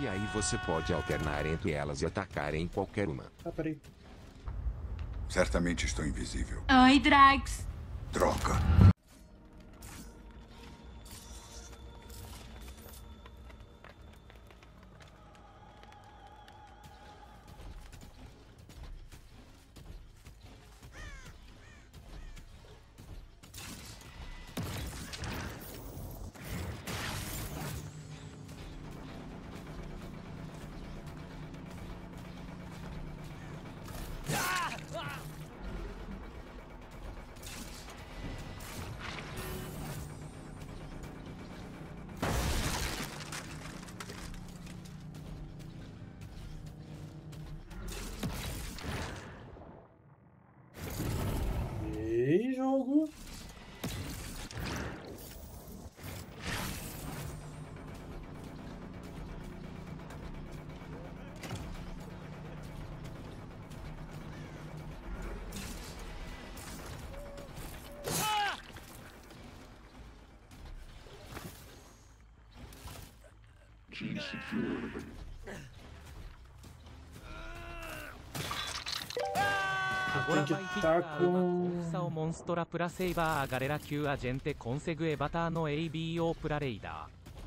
E aí você pode alternar entre elas e atacar em qualquer uma. Ah, peraí. Certamente estou invisível. Oi, Drax. Droga. Machine secured. Agora tem que tá com. Ursa o Monstora Praseiva, Galera Q, gente Consegue Evatar no ABO Prareider.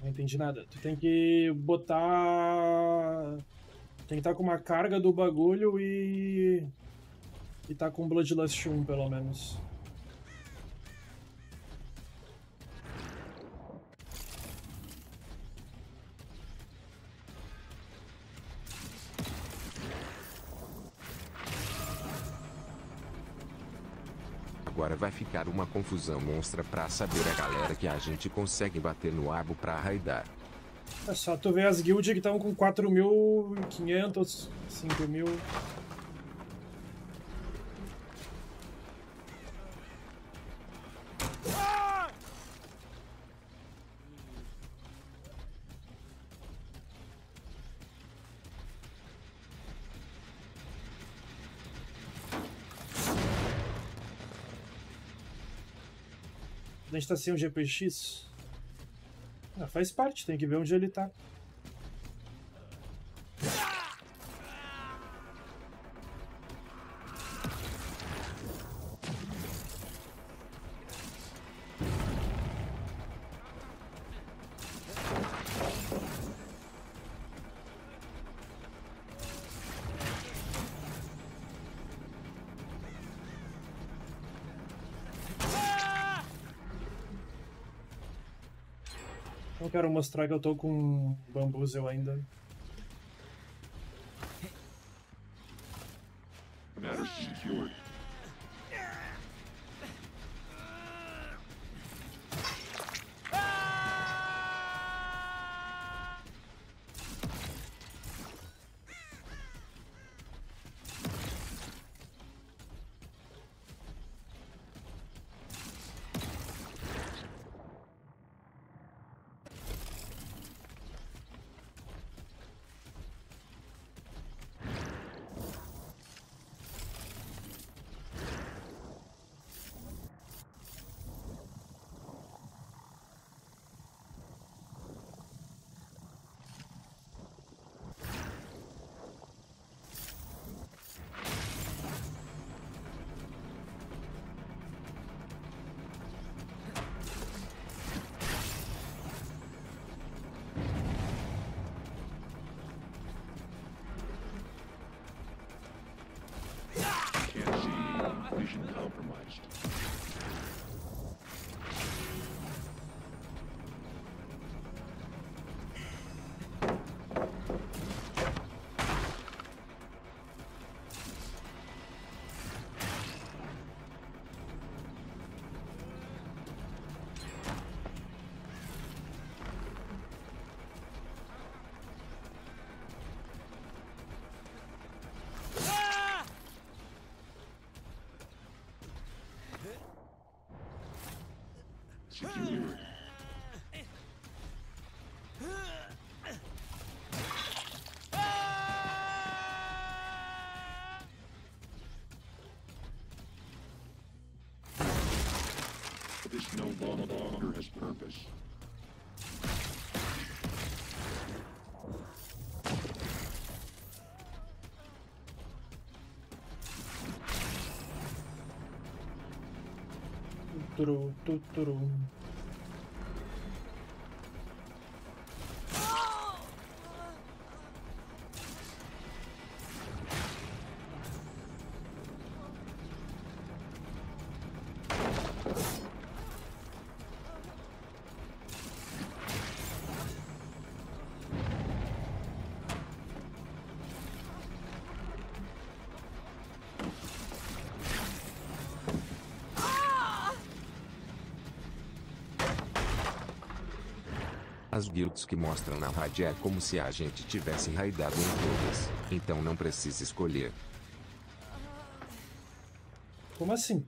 Não entendi nada. Tu tem que botar. Tem que estar tá com uma carga do bagulho e. E tá com Bloodlust 1 pelo menos. Agora vai ficar uma confusão monstra pra saber a galera que a gente consegue bater no abo pra raidar. É só tu ver as guilds que estão com 4.500, 5.000. gente tá sem o GPX? Ah, faz parte, tem que ver onde ele tá. Não quero mostrar que eu tô com bambuzel ainda. Secured. This no longer has purpose. do do do do As guilds que mostram na raid é como se a gente tivesse raidado em todas. Então não precisa escolher. Como assim?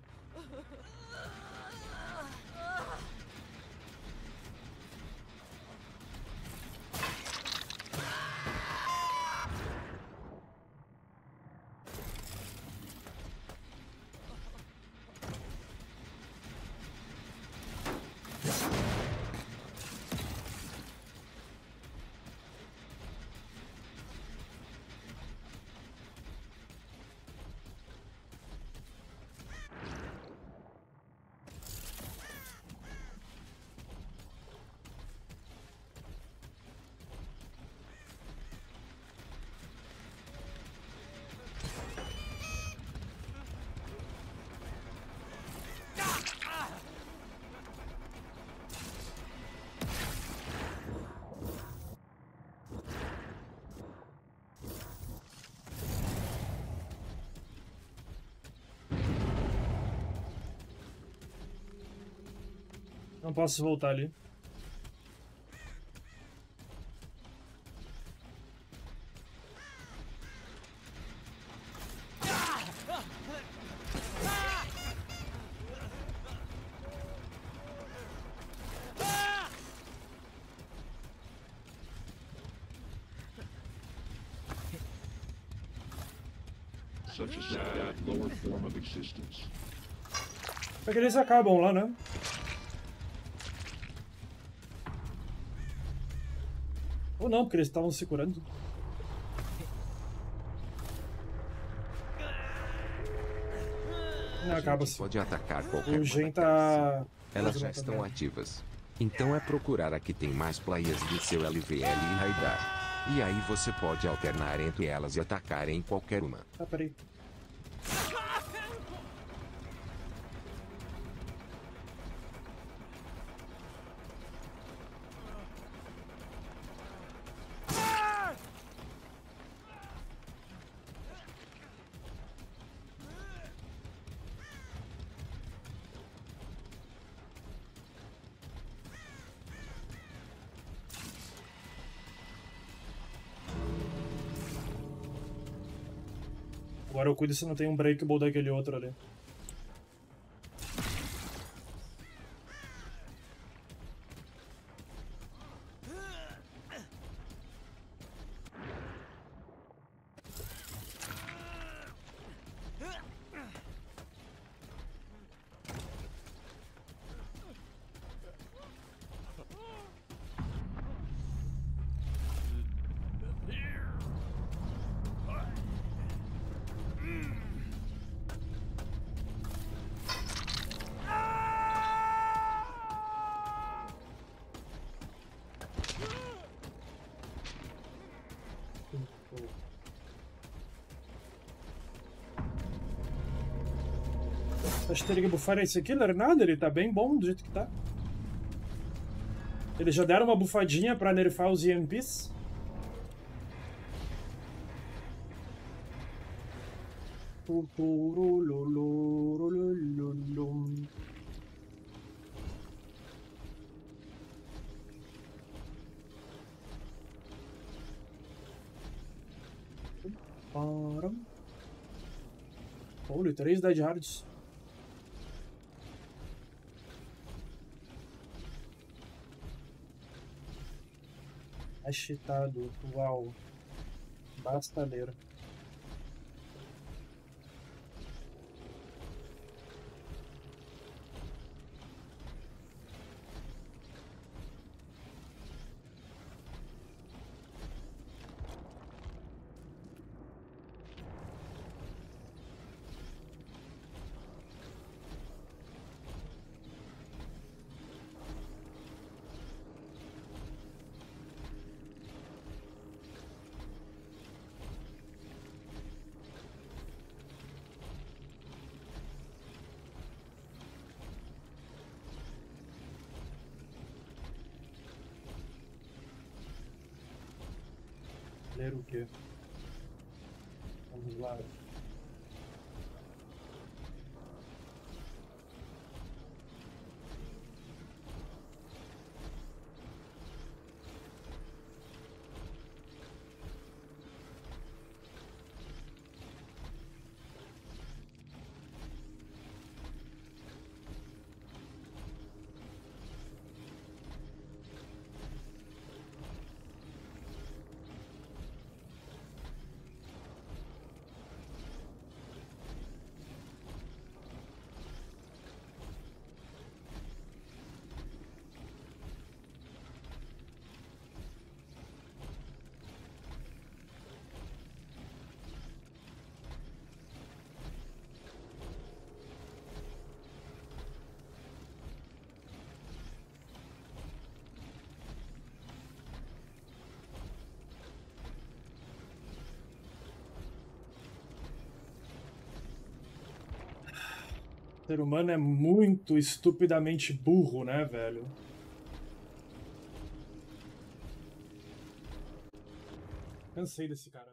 Não posso voltar ali. Of existence. Porque eles acabam lá, né? Ou não, porque eles estavam se curando. Não, acaba assim. Pode atacar qualquer O Gen tá. Elas já estão também. ativas. Então é procurar a que tem mais players do seu LVL e raidar. E aí você pode alternar entre elas e atacar em qualquer uma. Ah, peraí. Agora eu cuido se não tem um breakable daquele outro ali. Teria que bufar esse killer? Nada, ele tá bem bom do jeito que tá. Eles já deram uma bufadinha pra nerfar os EMPs. Holy, três Dead Hards. Achitado, uau. Bastaleira. Ler o quê? Vamos lá. Ser humano é muito estupidamente burro, né, velho? Cansei desse cara.